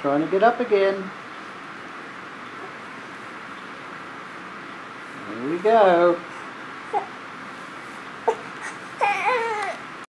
trying to get up again. There we go.